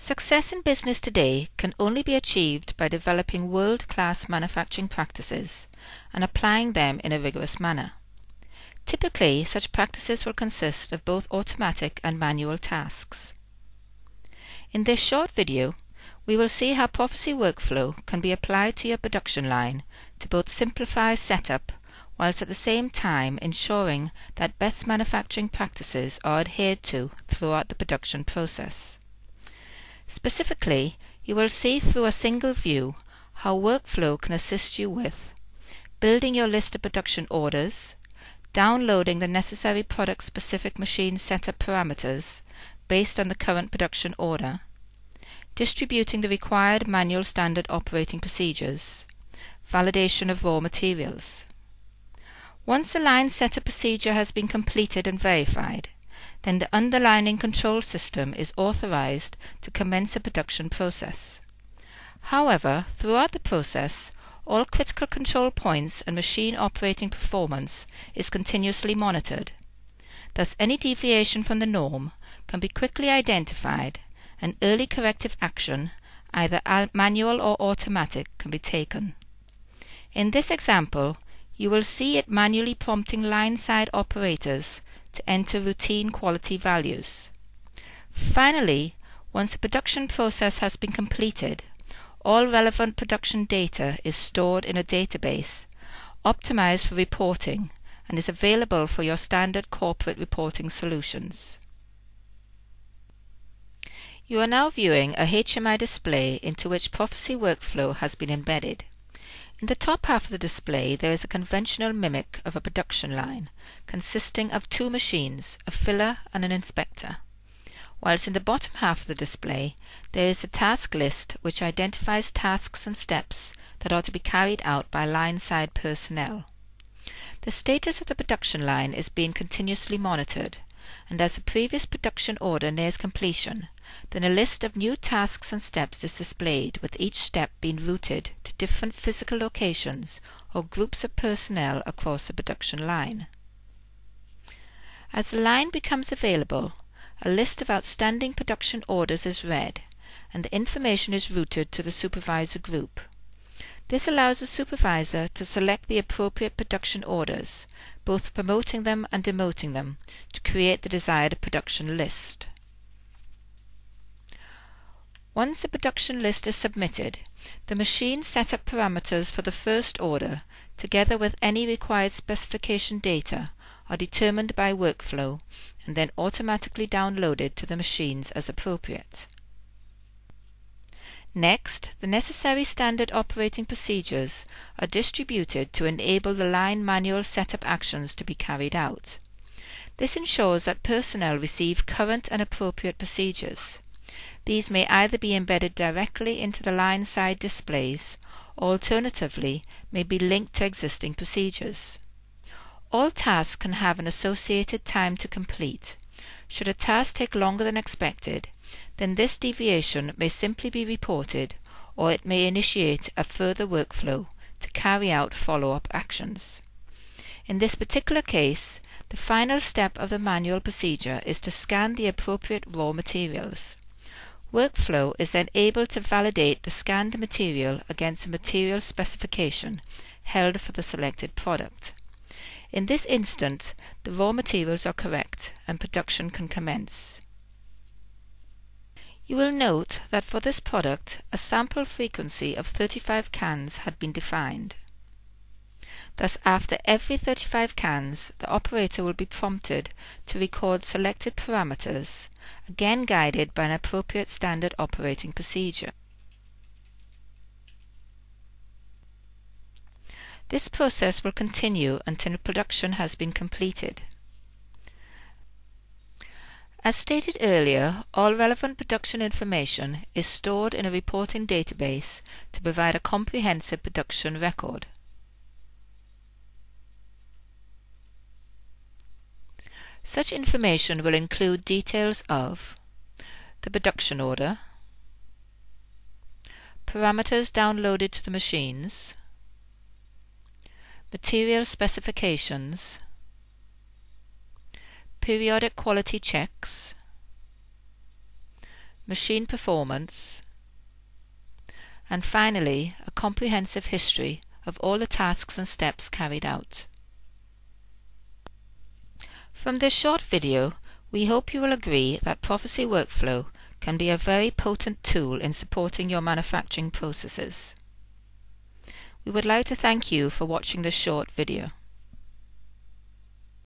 Success in business today can only be achieved by developing world-class manufacturing practices and applying them in a rigorous manner. Typically, such practices will consist of both automatic and manual tasks. In this short video, we will see how Proficy Workflow can be applied to your production line to both simplify setup whilst at the same time ensuring that best manufacturing practices are adhered to throughout the production process. Specifically, you will see through a single view how workflow can assist you with building your list of production orders, downloading the necessary product-specific machine setup parameters based on the current production order, distributing the required manual standard operating procedures, validation of raw materials. Once the line setup procedure has been completed and verified, then the underlying control system is authorized to commence a production process. However, throughout the process, all critical control points and machine operating performance is continuously monitored. Thus, any deviation from the norm can be quickly identified and early corrective action, either manual or automatic, can be taken. In this example, you will see it manually prompting line side operators to enter routine quality values. Finally, once the production process has been completed, all relevant production data is stored in a database, optimized for reporting, and is available for your standard corporate reporting solutions. You are now viewing a HMI display into which Proficy Workflow has been embedded. In the top half of the display there is a conventional mimic of a production line, consisting of two machines, a filler and an inspector, whilst in the bottom half of the display there is a task list which identifies tasks and steps that are to be carried out by line side personnel. The status of the production line is being continuously monitored, and as the previous production order nears completion, then a list of new tasks and steps is displayed with each step being routed to different physical locations or groups of personnel across the production line. As the line becomes available, a list of outstanding production orders is read, and the information is routed to the supervisor group. This allows the supervisor to select the appropriate production orders, both promoting them and demoting them, to create the desired production list. Once the production list is submitted, the machine setup parameters for the first order, together with any required specification data, are determined by workflow and then automatically downloaded to the machines as appropriate. Next, the necessary standard operating procedures are distributed to enable the line manual setup actions to be carried out. This ensures that personnel receive current and appropriate procedures. These may either be embedded directly into the line side displays or alternatively may be linked to existing procedures. All tasks can have an associated time to complete. Should a task take longer than expected, then this deviation may simply be reported or it may initiate a further workflow to carry out follow-up actions. In this particular case, the final step of the manual procedure is to scan the appropriate raw materials. Workflow is then able to validate the scanned material against a material specification held for the selected product. In this instant, the raw materials are correct and production can commence. You will note that for this product, a sample frequency of 35 cans had been defined. Thus, after every 35 cans, the operator will be prompted to record selected parameters, again guided by an appropriate standard operating procedure. This process will continue until production has been completed. As stated earlier, all relevant production information is stored in a reporting database to provide a comprehensive production record. Such information will include details of the production order, parameters downloaded to the machines, material specifications, periodic quality checks, machine performance, and finally, a comprehensive history of all the tasks and steps carried out. From this short video, we hope you will agree that Proficy Workflow can be a very potent tool in supporting your manufacturing processes. We would like to thank you for watching this short video.